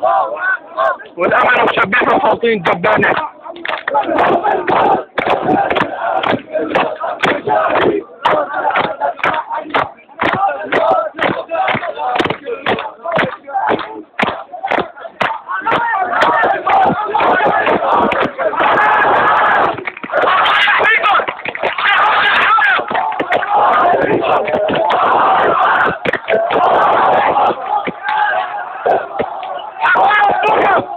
Wow, wow. والأمل وشبيحة وحاطين دبانة Come.